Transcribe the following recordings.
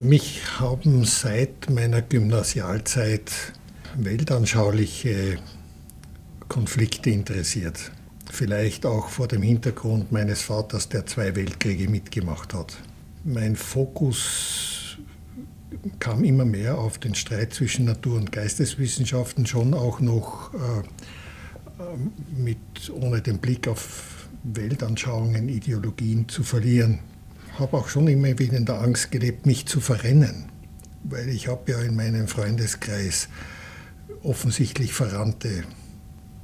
Mich haben seit meiner Gymnasialzeit weltanschauliche Konflikte interessiert. Vielleicht auch vor dem Hintergrund meines Vaters, der zwei Weltkriege mitgemacht hat. Mein Fokus kam immer mehr auf den Streit zwischen Natur- und Geisteswissenschaften, schon auch noch äh, mit, ohne den Blick auf Weltanschauungen, Ideologien zu verlieren habe auch schon immer wieder in der Angst gelebt, mich zu verrennen, weil ich habe ja in meinem Freundeskreis offensichtlich verrannte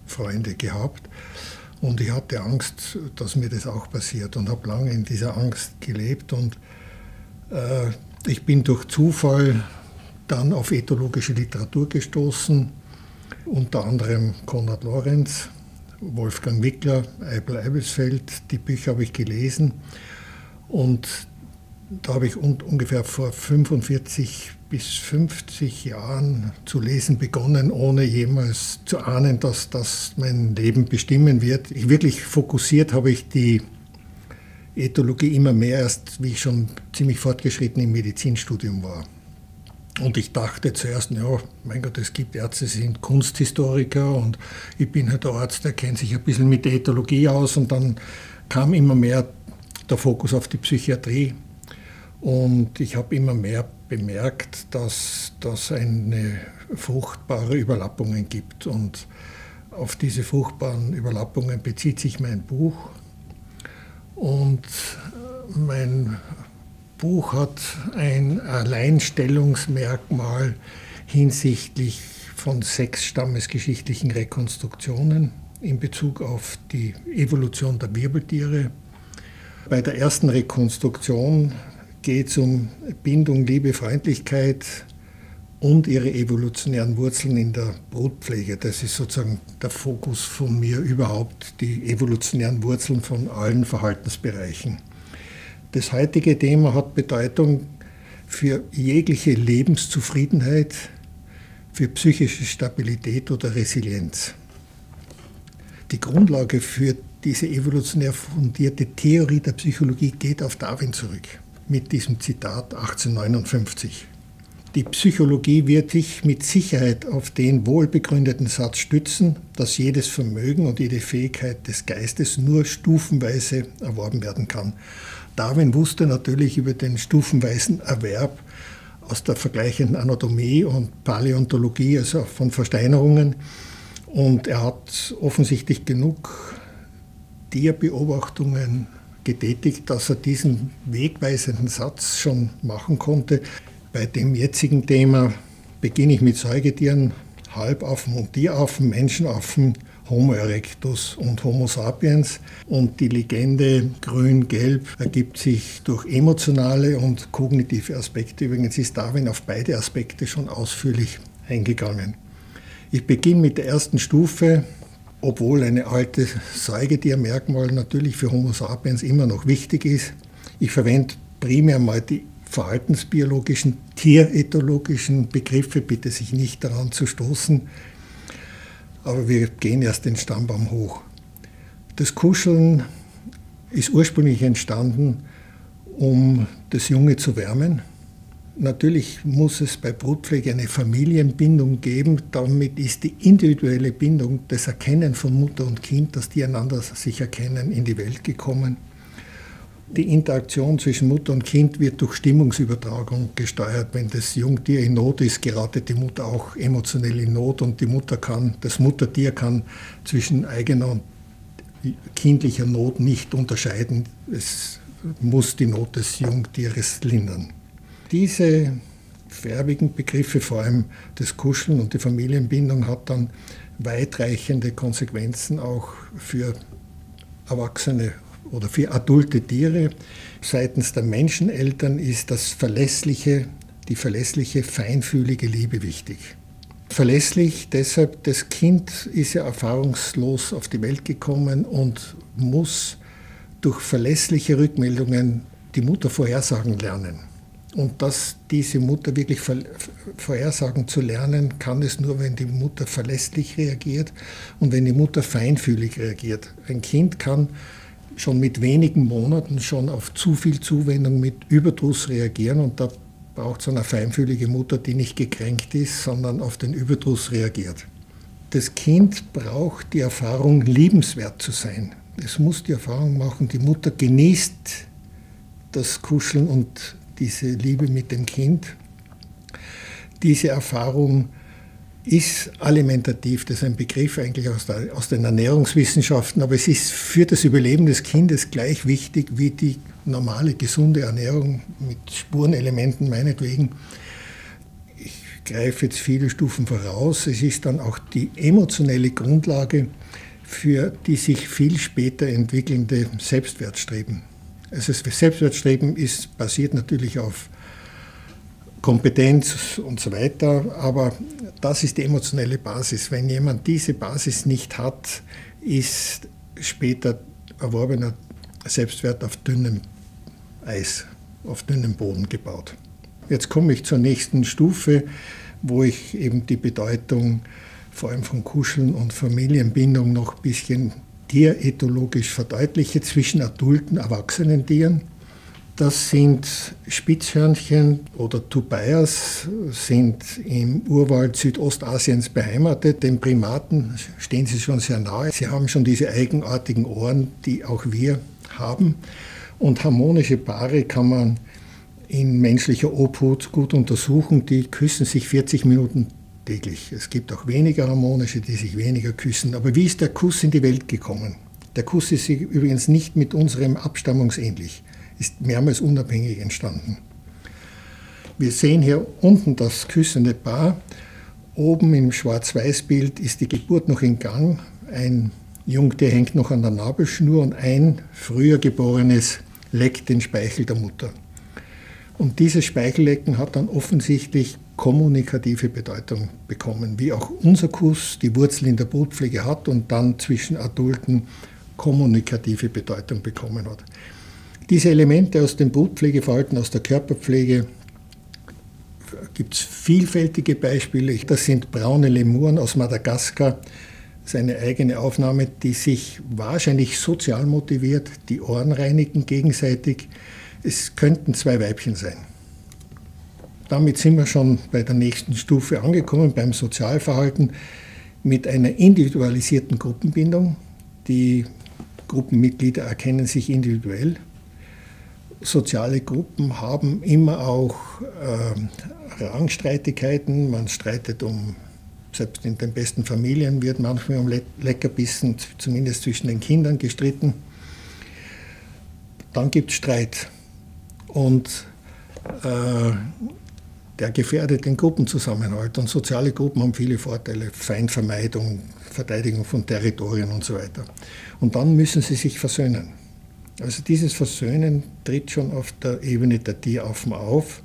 Freunde gehabt. Und ich hatte Angst, dass mir das auch passiert und habe lange in dieser Angst gelebt. Und äh, ich bin durch Zufall dann auf ethologische Literatur gestoßen, unter anderem Konrad Lorenz, Wolfgang Wickler, Eibel Eibelsfeld, die Bücher habe ich gelesen und da habe ich ungefähr vor 45 bis 50 Jahren zu lesen begonnen, ohne jemals zu ahnen, dass das mein Leben bestimmen wird. Ich wirklich fokussiert habe ich die Ethologie immer mehr erst, wie ich schon ziemlich fortgeschritten im Medizinstudium war. Und ich dachte zuerst, ja, mein Gott, es gibt Ärzte, sie sind Kunsthistoriker und ich bin halt der Arzt, der kennt sich ein bisschen mit der Ethologie aus und dann kam immer mehr der Fokus auf die Psychiatrie. Und ich habe immer mehr bemerkt, dass das eine fruchtbare Überlappungen gibt. Und auf diese fruchtbaren Überlappungen bezieht sich mein Buch. Und mein Buch hat ein Alleinstellungsmerkmal hinsichtlich von sechs stammesgeschichtlichen Rekonstruktionen in Bezug auf die Evolution der Wirbeltiere, bei der ersten Rekonstruktion geht es um Bindung, Liebe, Freundlichkeit und ihre evolutionären Wurzeln in der Brutpflege. Das ist sozusagen der Fokus von mir überhaupt, die evolutionären Wurzeln von allen Verhaltensbereichen. Das heutige Thema hat Bedeutung für jegliche Lebenszufriedenheit, für psychische Stabilität oder Resilienz. Die Grundlage für diese evolutionär fundierte Theorie der Psychologie geht auf Darwin zurück, mit diesem Zitat 1859. Die Psychologie wird sich mit Sicherheit auf den wohlbegründeten Satz stützen, dass jedes Vermögen und jede Fähigkeit des Geistes nur stufenweise erworben werden kann. Darwin wusste natürlich über den stufenweisen Erwerb aus der vergleichenden Anatomie und Paläontologie, also von Versteinerungen. Und er hat offensichtlich genug Tierbeobachtungen getätigt, dass er diesen wegweisenden Satz schon machen konnte. Bei dem jetzigen Thema beginne ich mit Säugetieren, Halbaffen und Tieraffen, Menschenaffen, Homo erectus und Homo sapiens. Und die Legende grün-gelb ergibt sich durch emotionale und kognitive Aspekte. Übrigens ist Darwin auf beide Aspekte schon ausführlich eingegangen. Ich beginne mit der ersten Stufe, obwohl eine alte Säugetiermerkmal natürlich für Homo sapiens immer noch wichtig ist. Ich verwende primär mal die verhaltensbiologischen, tierethologischen Begriffe, bitte sich nicht daran zu stoßen. Aber wir gehen erst den Stammbaum hoch. Das Kuscheln ist ursprünglich entstanden, um das Junge zu wärmen Natürlich muss es bei Brutpflege eine Familienbindung geben. Damit ist die individuelle Bindung, das Erkennen von Mutter und Kind, dass die einander sich erkennen, in die Welt gekommen. Die Interaktion zwischen Mutter und Kind wird durch Stimmungsübertragung gesteuert. Wenn das Jungtier in Not ist, geratet die Mutter auch emotionell in Not und die Mutter kann, das Muttertier kann zwischen eigener und kindlicher Not nicht unterscheiden. Es muss die Not des Jungtieres lindern. Diese färbigen Begriffe, vor allem das Kuscheln und die Familienbindung, hat dann weitreichende Konsequenzen auch für Erwachsene oder für adulte Tiere. Seitens der Menscheneltern ist das verlässliche, die verlässliche, feinfühlige Liebe wichtig. Verlässlich deshalb, das Kind ist ja erfahrungslos auf die Welt gekommen und muss durch verlässliche Rückmeldungen die Mutter vorhersagen lernen. Und dass diese Mutter wirklich vorhersagen zu lernen, kann es nur, wenn die Mutter verlässlich reagiert und wenn die Mutter feinfühlig reagiert. Ein Kind kann schon mit wenigen Monaten schon auf zu viel Zuwendung mit Überdruss reagieren und da braucht es eine feinfühlige Mutter, die nicht gekränkt ist, sondern auf den Überdruss reagiert. Das Kind braucht die Erfahrung, liebenswert zu sein. Es muss die Erfahrung machen, die Mutter genießt das Kuscheln und diese Liebe mit dem Kind. Diese Erfahrung ist alimentativ, das ist ein Begriff eigentlich aus, der, aus, den Ernährungswissenschaften, aber es ist für das Überleben des Kindes gleich wichtig wie die normale gesunde Ernährung mit Spurenelementen meinetwegen. Ich greife jetzt viele Stufen voraus. Es ist dann auch die emotionelle Grundlage für die sich viel später entwickelnde Selbstwertstreben. Also das Selbstwertstreben ist basiert natürlich auf Kompetenz und so weiter, aber das ist die emotionelle Basis. Wenn jemand diese Basis nicht hat, ist später erworbener Selbstwert auf dünnem Eis, auf dünnem Boden gebaut. Jetzt komme ich zur nächsten Stufe, wo ich eben die Bedeutung vor allem von Kuscheln und Familienbindung noch ein bisschen tierethologisch verdeutliche zwischen adulten, erwachsenen Tieren. Das sind Spitzhörnchen oder Tubaias, sind im Urwald Südostasiens beheimatet. Den Primaten stehen sie schon sehr nahe. Sie haben schon diese eigenartigen Ohren, die auch wir haben. Und harmonische Paare kann man in menschlicher Obhut gut untersuchen. Die küssen sich 40 Minuten täglich. Es gibt auch weniger harmonische, die sich weniger küssen. Aber wie ist der Kuss in die Welt gekommen? Der Kuss ist übrigens nicht mit unserem abstammungsähnlich ist mehrmals unabhängig entstanden. Wir sehen hier unten das küssende Paar. Oben im Schwarz-Weiß-Bild ist die Geburt noch in Gang. Ein Jungtier hängt noch an der Nabelschnur und ein früher geborenes leckt den Speichel der Mutter. Und dieses Speichellecken hat dann offensichtlich kommunikative Bedeutung bekommen, wie auch unser Kuss die Wurzel in der Brutpflege hat und dann zwischen Adulten kommunikative Bedeutung bekommen hat. Diese Elemente aus dem Brutpflegeverhalten, aus der Körperpflege, gibt es vielfältige Beispiele. Das sind braune Lemuren aus Madagaskar. Das ist eine eigene Aufnahme, die sich wahrscheinlich sozial motiviert, die Ohren reinigen gegenseitig. Es könnten zwei Weibchen sein. Damit sind wir schon bei der nächsten Stufe angekommen, beim Sozialverhalten mit einer individualisierten Gruppenbindung. Die Gruppenmitglieder erkennen sich individuell soziale Gruppen haben immer auch äh, Rangstreitigkeiten. Man streitet um, selbst in den besten Familien wird manchmal um Le Leckerbissen, zumindest zwischen den Kindern, gestritten. Dann gibt es Streit. Und äh, der gefährdet den Gruppenzusammenhalt. Und soziale Gruppen haben viele Vorteile, Feindvermeidung, Verteidigung von Territorien und so weiter. Und dann müssen sie sich versöhnen. Also dieses Versöhnen tritt schon auf der Ebene der Tieraffen auf.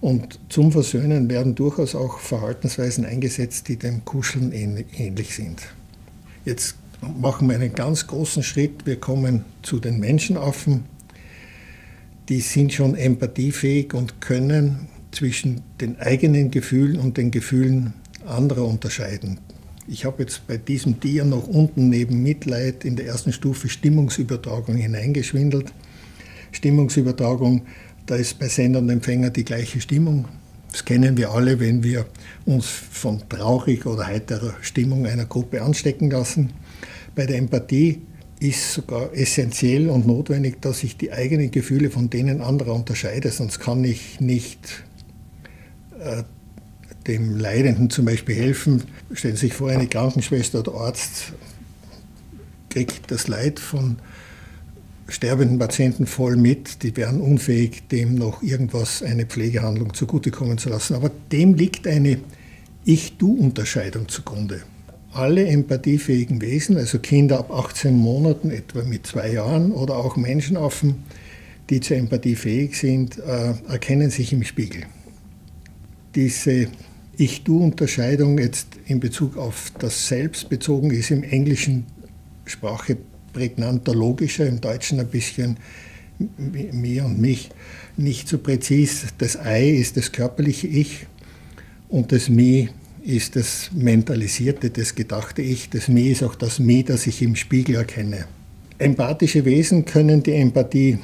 Und zum Versöhnen werden durchaus auch Verhaltensweisen eingesetzt, die dem Kuscheln ähnlich sind. Jetzt machen wir einen ganz großen Schritt. Wir kommen zu den Menschenaffen. Die sind schon empathiefähig und können zwischen den eigenen Gefühlen und den Gefühlen anderer unterscheiden. Ich habe jetzt bei diesem Tier noch unten neben Mitleid in der ersten Stufe Stimmungsübertragung hineingeschwindelt. Stimmungsübertragung, da ist bei Sender und Empfänger die gleiche Stimmung. Das kennen wir alle, wenn wir uns von traurig oder heiterer Stimmung einer Gruppe anstecken lassen. Bei der Empathie ist sogar essentiell und notwendig, dass ich die eigenen Gefühle von denen anderer unterscheide, sonst kann ich nicht dem Leidenden zum Beispiel helfen. Stellen Sie sich vor, eine Krankenschwester oder Arzt kriegt das Leid von sterbenden Patienten voll mit. Die wären unfähig, dem noch irgendwas, eine Pflegehandlung zugutekommen zu lassen. Aber dem liegt eine Ich-Du-Unterscheidung zugrunde. Alle empathiefähigen Wesen, also Kinder ab 18 Monaten, etwa mit zwei Jahren, oder auch Menschenaffen, die zur Empathie fähig sind, äh, erkennen sich im Spiegel. Diese ich-Du-Unterscheidung jetzt in Bezug auf das Selbst bezogen ist im Englischen Sprache prägnanter, logischer, im Deutschen ein bisschen mir und mich nicht so präzis. Das Ei ist das körperliche Ich und das Mi ist das mentalisierte, das gedachte Ich. Das Mi ist auch das Mi, das ich im Spiegel erkenne. Empathische Wesen können die Empathie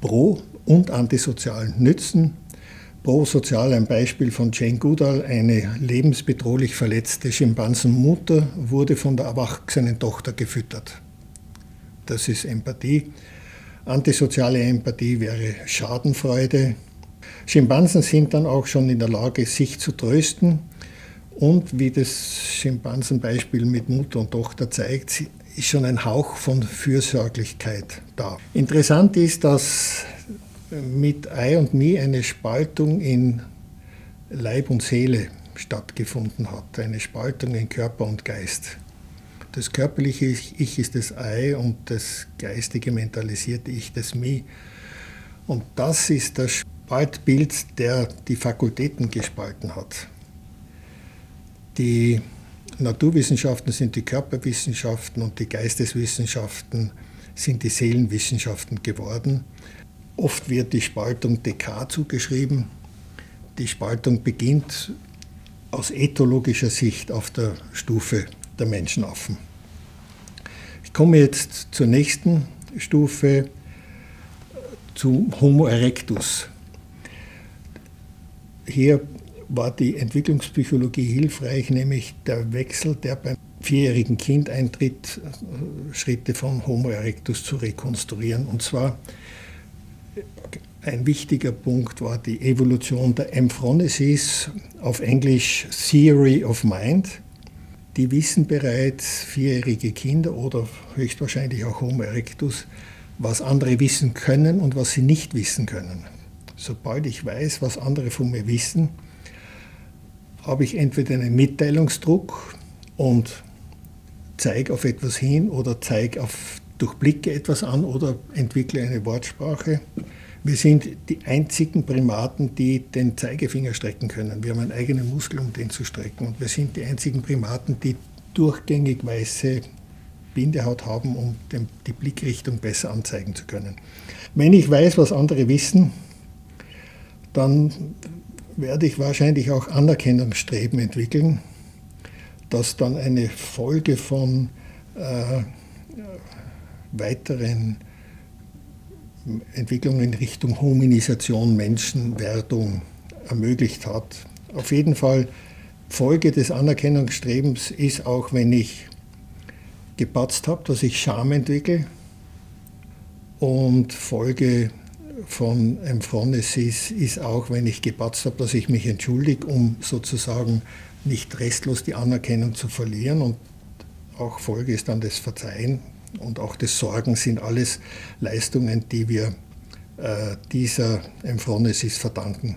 pro und antisozial nützen prosozial ein Beispiel von Jane Goodall. Eine lebensbedrohlich verletzte Schimpansenmutter wurde von der erwachsenen Tochter gefüttert. Das ist Empathie. Antisoziale Empathie wäre Schadenfreude. Schimpansen sind dann auch schon in der Lage, sich zu trösten. Und wie das Schimpansenbeispiel mit Mutter und Tochter zeigt, ist schon ein Hauch von Fürsorglichkeit da. Interessant ist, dass mit I und Me eine Spaltung in Leib und Seele stattgefunden hat, eine Spaltung in Körper und Geist. Das körperliche Ich ist das I und das geistige mentalisierte Ich das Me. Und das ist der Spaltbild, der die Fakultäten gespalten hat. Die Naturwissenschaften sind die Körperwissenschaften und die Geisteswissenschaften sind die Seelenwissenschaften geworden. Oft wird die Spaltung Descartes zugeschrieben. Die Spaltung beginnt aus ethologischer Sicht auf der Stufe der Menschenaffen. Ich komme jetzt zur nächsten Stufe, zu Homo erectus. Hier war die Entwicklungspsychologie hilfreich, nämlich der Wechsel, der beim vierjährigen Kind eintritt, Schritte von Homo erectus zu rekonstruieren. Und zwar ein wichtiger Punkt war die Evolution der Emphronesis, auf Englisch Theory of Mind. Die wissen bereits, vierjährige Kinder oder höchstwahrscheinlich auch Homo erectus, was andere wissen können und was sie nicht wissen können. Sobald ich weiß, was andere von mir wissen, habe ich entweder einen Mitteilungsdruck und zeige auf etwas hin oder zeige auf, durchblicke etwas an oder entwickle eine Wortsprache. Wir sind die einzigen Primaten, die den Zeigefinger strecken können. Wir haben einen eigenen Muskel, um den zu strecken. Und wir sind die einzigen Primaten, die durchgängig weiße Bindehaut haben, um die Blickrichtung besser anzeigen zu können. Wenn ich weiß, was andere wissen, dann werde ich wahrscheinlich auch Anerkennungsstreben entwickeln, das dann eine Folge von äh, weiteren Entwicklungen in Richtung Hominisation, Menschenwerdung ermöglicht hat. Auf jeden Fall Folge des Anerkennungsstrebens ist auch, wenn ich gepatzt habe, dass ich Scham entwickle und Folge von Emphronesis ist auch, wenn ich gepatzt habe, dass ich mich entschuldige, um sozusagen nicht restlos die Anerkennung zu verlieren. Und auch Folge ist dann das Verzeihen und auch das Sorgen sind alles Leistungen, die wir äh, dieser Emphronesis verdanken.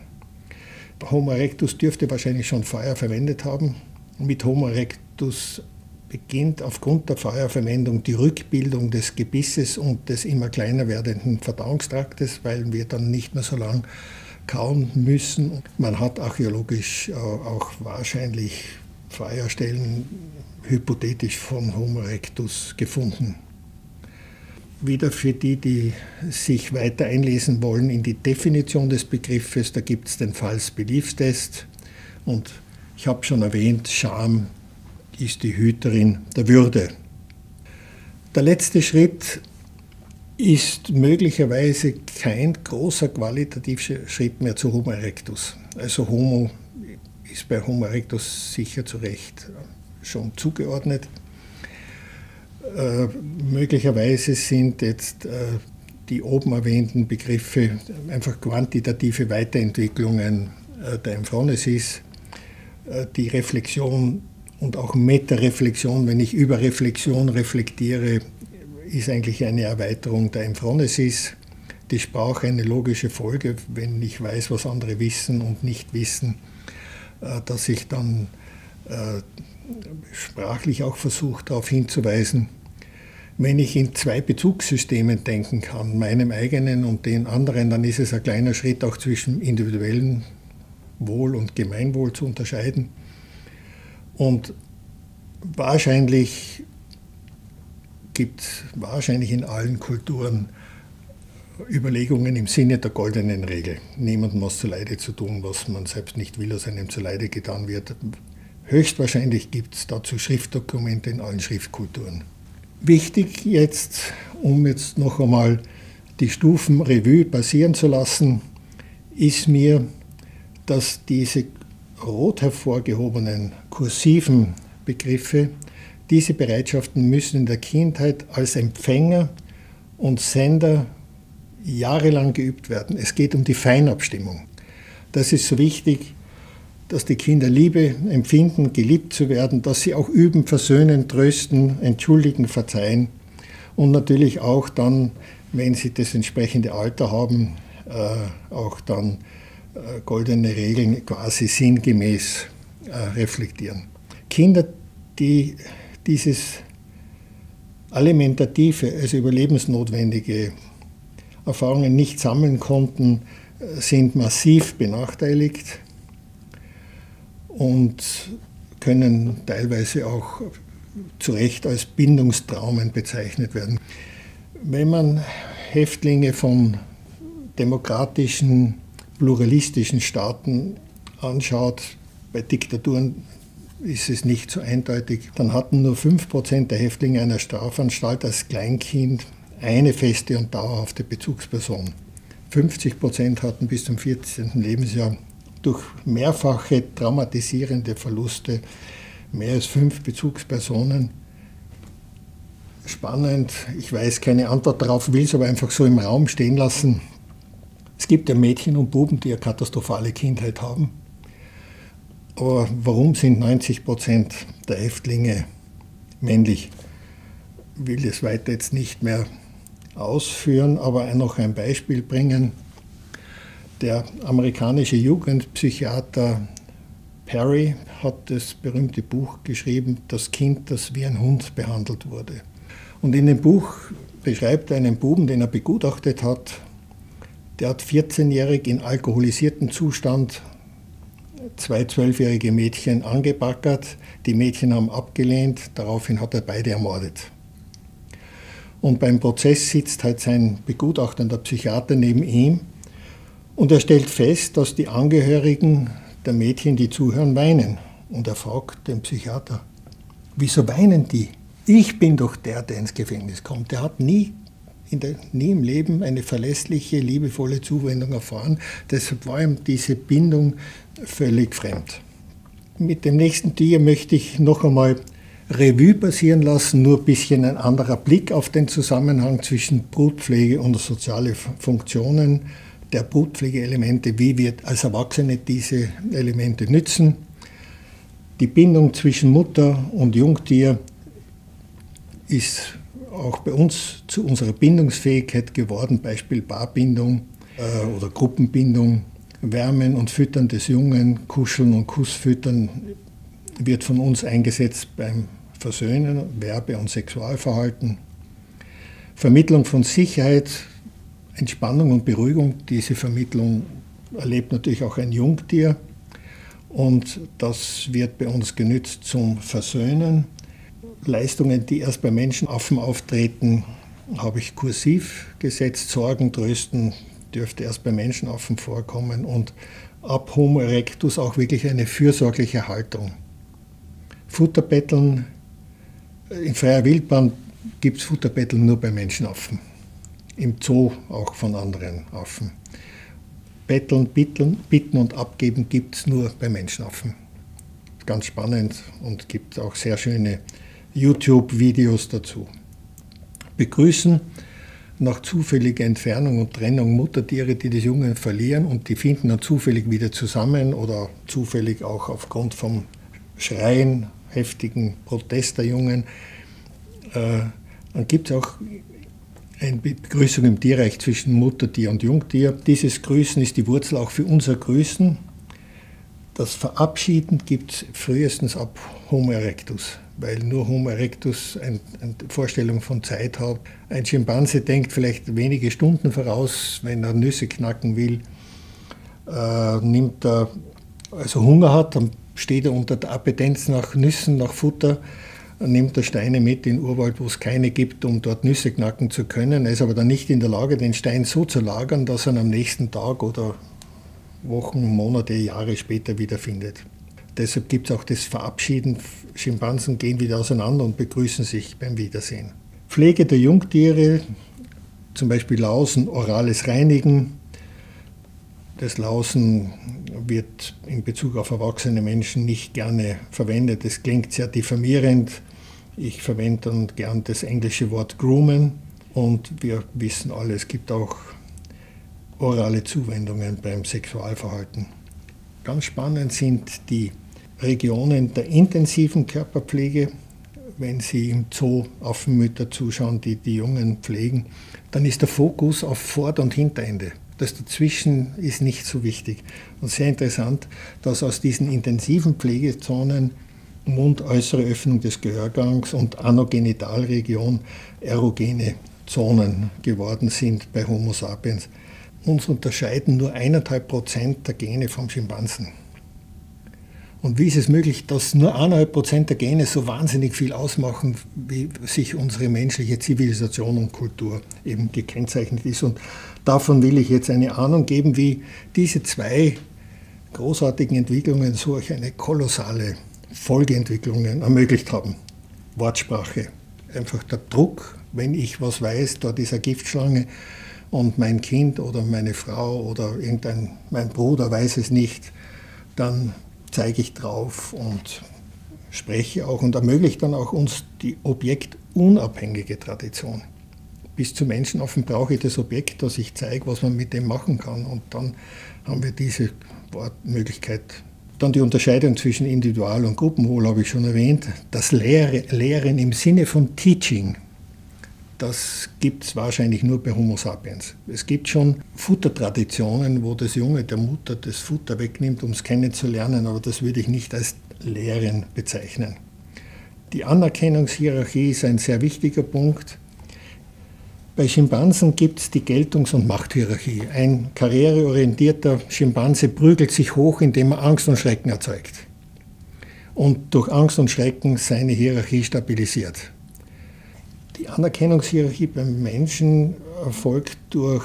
Homo erectus dürfte wahrscheinlich schon Feuer verwendet haben. Mit Homo erectus beginnt aufgrund der Feuerverwendung die Rückbildung des Gebisses und des immer kleiner werdenden Verdauungstraktes, weil wir dann nicht mehr so lang kauen müssen. Man hat archäologisch äh, auch wahrscheinlich Feuerstellen hypothetisch von Homo erectus gefunden. Wieder für die, die sich weiter einlesen wollen in die Definition des Begriffes, da gibt es den False Beliefs Test und ich habe schon erwähnt, Scham ist die Hüterin der Würde. Der letzte Schritt ist möglicherweise kein großer qualitativer Schritt mehr zu Homo erectus. Also Homo ist bei Homo erectus sicher zu Recht schon zugeordnet. Äh, möglicherweise sind jetzt äh, die oben erwähnten Begriffe einfach quantitative Weiterentwicklungen äh, der Emphronesis. Äh, die Reflexion und auch Meta-Reflexion, wenn ich über Reflexion reflektiere, ist eigentlich eine Erweiterung der Emphronesis. Die Sprache eine logische Folge, wenn ich weiß, was andere wissen und nicht wissen, äh, dass ich dann äh, sprachlich auch versuche, darauf hinzuweisen. Wenn ich in zwei Bezugssystemen denken kann, meinem eigenen und den anderen, dann ist es ein kleiner Schritt auch zwischen individuellem Wohl und Gemeinwohl zu unterscheiden. Und wahrscheinlich gibt es wahrscheinlich in allen Kulturen Überlegungen im Sinne der goldenen Regel. Niemandem was zuleide zu tun, was man selbst nicht will, dass einem zuleide getan wird. Höchstwahrscheinlich gibt es dazu Schriftdokumente in allen Schriftkulturen. Wichtig jetzt, um jetzt noch einmal die Stufen Revue passieren zu lassen, ist mir dass diese rot hervorgehobenen kursiven Begriffe, diese Bereitschaften müssen in der Kindheit als Empfänger und Sender jahrelang geübt werden. Es geht um die Feinabstimmung. Das ist so wichtig, dass die Kinder Liebe empfinden, geliebt zu werden, dass sie auch üben, versöhnen, trösten, entschuldigen, verzeihen und natürlich auch dann, wenn sie das entsprechende Alter haben, äh, auch dann äh, goldene Regeln quasi sinngemäß äh, reflektieren. Kinder, die dieses alimentative, also überlebensnotwendige Erfahrungen nicht sammeln konnten, sind massiv benachteiligt und können teilweise auch zu Recht als Bindungstraumen bezeichnet werden. Wenn man Häftlinge von demokratischen, pluralistischen Staaten anschaut, bei Diktaturen ist es nicht so eindeutig, dann hatten nur 5% der Häftlinge einer Strafanstalt als Kleinkind eine feste und dauerhafte Bezugsperson. 50% hatten bis zum 14. Lebensjahr durch mehrfache traumatisierende Verluste mehr als fünf Bezugspersonen. Spannend, ich weiß keine Antwort darauf, will es aber einfach so im Raum stehen lassen. Es gibt ja Mädchen und Buben, die eine katastrophale Kindheit haben. Aber warum sind 90 Prozent der Häftlinge männlich? Ich will das weiter jetzt nicht mehr ausführen, aber noch ein Beispiel bringen. Der amerikanische Jugendpsychiater Perry hat das berühmte Buch geschrieben, Das Kind, das wie ein Hund behandelt wurde. Und in dem Buch beschreibt er einen Buben, den er begutachtet hat. Der hat 14-jährig in alkoholisiertem Zustand zwei zwölfjährige Mädchen angebackert. Die Mädchen haben abgelehnt, daraufhin hat er beide ermordet. Und beim Prozess sitzt halt sein begutachtender Psychiater neben ihm und er stellt fest, dass die Angehörigen der Mädchen, die zuhören, weinen. Und er fragt den Psychiater, wieso weinen die? Ich bin doch der, der ins Gefängnis kommt. Der hat nie, der, nie im Leben eine verlässliche, liebevolle Zuwendung erfahren. Deshalb war ihm diese Bindung völlig fremd. Mit dem nächsten Tier möchte ich noch einmal Revue passieren lassen, nur ein bisschen ein anderer Blick auf den Zusammenhang zwischen Brutpflege und soziale Funktionen der Brutpflegeelemente, wie wir als Erwachsene diese Elemente nützen. Die Bindung zwischen Mutter und Jungtier ist auch bei uns zu unserer Bindungsfähigkeit geworden, Beispiel Paarbindung äh, oder Gruppenbindung, Wärmen und Füttern des Jungen, Kuscheln und Kussfüttern wird von uns eingesetzt beim Versöhnen, Werbe- und Sexualverhalten. Vermittlung von Sicherheit Entspannung und Beruhigung. Diese Vermittlung erlebt natürlich auch ein Jungtier und das wird bei uns genützt zum Versöhnen. Leistungen, die erst bei Menschenaffen auftreten, habe ich kursiv gesetzt. Sorgen, Trösten dürfte erst bei Menschenaffen vorkommen und ab Homo erectus auch wirklich eine fürsorgliche Haltung. Futterbetteln, in freier Wildbahn gibt es Futterbetteln nur bei Menschenaffen im Zoo auch von anderen Affen. Betteln, bitteln, bitten und abgeben gibt es nur bei Menschenaffen. Ganz spannend und gibt auch sehr schöne YouTube-Videos dazu. Begrüßen nach zufälliger Entfernung und Trennung Muttertiere, die das Junge verlieren und die finden dann zufällig wieder zusammen oder zufällig auch aufgrund vom Schreien, heftigen Protest der Jungen. Äh, dann gibt es auch eine Begrüßung im Tierreich zwischen Muttertier und Jungtier. Dieses Grüßen ist die Wurzel auch für unser Grüßen. Das Verabschieden gibt es frühestens ab Homo erectus, weil nur Homo erectus eine, Vorstellung von Zeit hat. Ein Schimpanse denkt vielleicht wenige Stunden voraus, wenn er Nüsse knacken will. Äh, nimmt er, also Hunger hat, dann steht er unter der Appetenz nach Nüssen, nach Futter nimmt er Steine mit in Urwald, wo es keine gibt, um dort Nüsse knacken zu können. Er ist aber dann nicht in der Lage, den Stein so zu lagern, dass er ihn am nächsten Tag oder Wochen, Monate, Jahre später wiederfindet. Deshalb gibt es auch das Verabschieden. Schimpansen gehen wieder auseinander und begrüßen sich beim Wiedersehen. Pflege der Jungtiere, zum Beispiel Lausen, orales Reinigen. Das Lausen wird in Bezug auf erwachsene Menschen nicht gerne verwendet. Es klingt sehr diffamierend. Ich verwende dann gern das englische Wort groomen und wir wissen alle, es gibt auch orale Zuwendungen beim Sexualverhalten. Ganz spannend sind die Regionen der intensiven Körperpflege. Wenn Sie im Zoo Affenmütter zuschauen, die die Jungen pflegen, dann ist der Fokus auf Vort- und Hinterende. Das dazwischen ist nicht so wichtig. Und sehr interessant, dass aus diesen intensiven Pflegezonen Mund, äußere Öffnung des Gehörgangs und Anogenitalregion erogene Zonen geworden sind bei Homo sapiens. Uns unterscheiden nur eineinhalb Prozent der Gene vom Schimpansen. Und wie ist es möglich, dass nur eineinhalb Prozent der Gene so wahnsinnig viel ausmachen, wie sich unsere menschliche Zivilisation und Kultur eben gekennzeichnet ist? Und davon will ich jetzt eine Ahnung geben, wie diese zwei großartigen Entwicklungen solch eine kolossale Folgeentwicklungen ermöglicht haben. Wortsprache, einfach der Druck, wenn ich was weiß, ist eine Giftschlange und mein Kind oder meine Frau oder irgendein, mein Bruder weiß es nicht, dann zeige ich drauf und spreche auch und ermöglicht dann auch uns die objektunabhängige Tradition. Bis zu Menschenaffen brauche ich das Objekt, das ich zeige, was man mit dem machen kann. Und dann haben wir diese Wortmöglichkeit. Dann die Unterscheidung zwischen Individual- und Gruppenwohl habe ich schon erwähnt. Das Lehre, Lehren im Sinne von Teaching, das gibt es wahrscheinlich nur bei Homo sapiens. Es gibt schon Futtertraditionen, wo das Junge der Mutter das Futter wegnimmt, um es kennenzulernen, aber das würde ich nicht als Lehren bezeichnen. Die Anerkennungshierarchie ist ein sehr wichtiger Punkt. Bei Schimpansen gibt es die Geltungs- und Machthierarchie. Ein karriereorientierter Schimpanse prügelt sich hoch, indem er Angst und Schrecken erzeugt. Und durch Angst und Schrecken seine Hierarchie stabilisiert. Die Anerkennungshierarchie beim Menschen erfolgt durch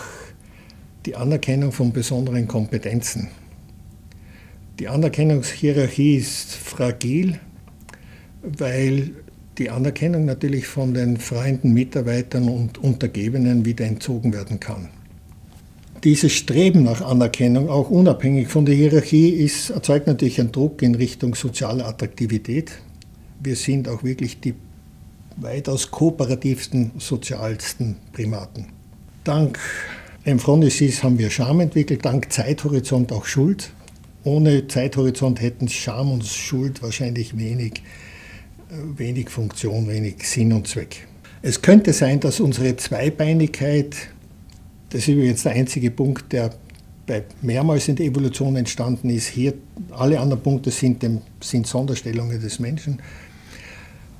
die Anerkennung von besonderen Kompetenzen. Die Anerkennungshierarchie ist fragil, weil die Anerkennung natürlich von den freien Mitarbeitern und Untergebenen wieder entzogen werden kann. Dieses Streben nach Anerkennung, auch unabhängig von der Hierarchie, ist, erzeugt natürlich einen Druck in Richtung soziale Attraktivität. Wir sind auch wirklich die weitaus kooperativsten, sozialsten Primaten. Dank Emphronesis haben wir Scham entwickelt, dank Zeithorizont auch Schuld. Ohne Zeithorizont hätten Scham und Schuld wahrscheinlich wenig, wenig Funktion, wenig Sinn und Zweck. Es könnte sein, dass unsere Zweibeinigkeit, das ist übrigens der einzige Punkt, der bei mehrmals in der Evolution entstanden ist, hier alle anderen Punkte sind, dem, sind Sonderstellungen des Menschen,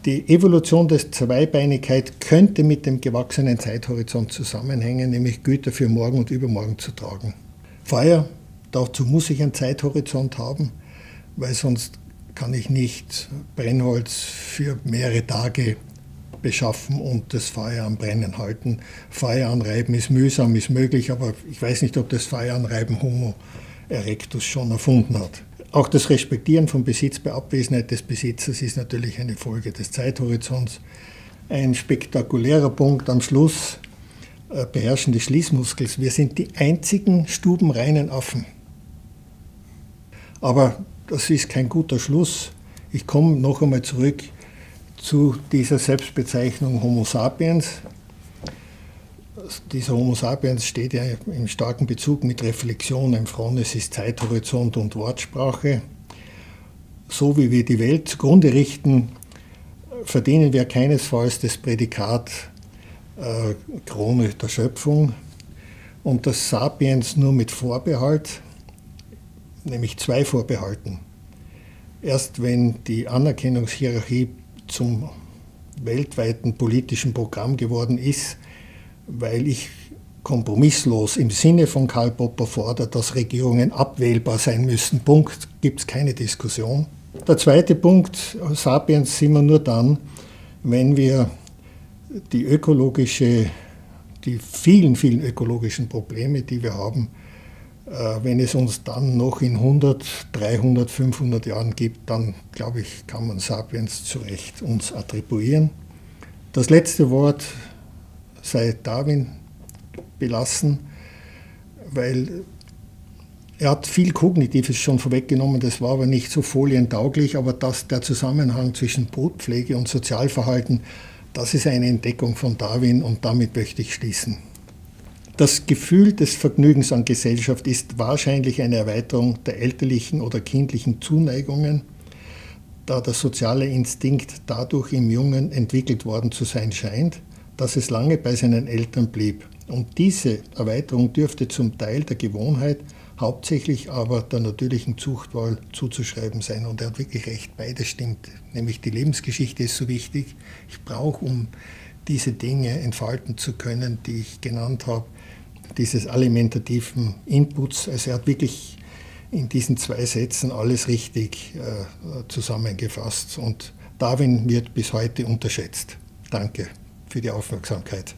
die Evolution der Zweibeinigkeit könnte mit dem gewachsenen Zeithorizont zusammenhängen, nämlich Güter für morgen und übermorgen zu tragen. Feuer, dazu muss ich einen Zeithorizont haben, weil sonst kann ich nicht Brennholz für mehrere Tage beschaffen und das Feuer am Brennen halten. Feuer anreiben ist mühsam, ist möglich, aber ich weiß nicht, ob das Feuer anreiben Homo erectus schon erfunden hat. Auch das Respektieren von Besitz bei Abwesenheit des Besitzers ist natürlich eine Folge des Zeithorizonts. Ein spektakulärer Punkt am Schluss, äh, Beherrschen des Schließmuskels. Wir sind die einzigen stubenreinen Affen. Aber das ist kein guter Schluss. Ich komme noch einmal zurück zu dieser Selbstbezeichnung Homo sapiens dieser Homo sapiens steht ja im starken Bezug mit Reflexion, Emphronesis, Zeithorizont und Wortsprache. So wie wir die Welt zugrunde richten, verdienen wir keinesfalls das Prädikat äh, Krone der Schöpfung und das Sapiens nur mit Vorbehalt, nämlich zwei Vorbehalten. Erst wenn die Anerkennungshierarchie zum weltweiten politischen Programm geworden ist, weil ich kompromisslos im Sinne von Karl Popper fordere, dass Regierungen abwählbar sein müssen. Punkt, gibt es keine Diskussion. Der zweite Punkt, Sapiens sind wir nur dann, wenn wir die ökologische, die vielen, vielen ökologischen Probleme, die wir haben, wenn es uns dann noch in 100, 300, 500 Jahren gibt, dann glaube ich, kann man Sapiens zu Recht uns attribuieren. Das letzte Wort sei Darwin belassen, weil Er hat viel Kognitives schon vorweggenommen, das war aber nicht so folientauglich, aber dass der Zusammenhang zwischen Brutpflege und Sozialverhalten, das ist eine Entdeckung von Darwin und damit möchte ich schließen. Das Gefühl des Vergnügens an Gesellschaft ist wahrscheinlich eine Erweiterung der elterlichen oder kindlichen Zuneigungen, da der soziale Instinkt dadurch im Jungen entwickelt worden zu sein scheint, dass es lange bei seinen Eltern blieb. Und diese Erweiterung dürfte zum Teil der Gewohnheit hauptsächlich aber der natürlichen Zuchtwahl zuzuschreiben sein. Und er hat wirklich recht, beides stimmt. Nämlich die Lebensgeschichte ist so wichtig. Ich brauche, um diese Dinge entfalten zu können, die ich genannt habe, dieses alimentativen Inputs. Also er hat wirklich in diesen zwei Sätzen alles richtig äh, zusammengefasst. Und Darwin wird bis heute unterschätzt. Danke für die Aufmerksamkeit.